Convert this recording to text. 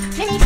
妮妮。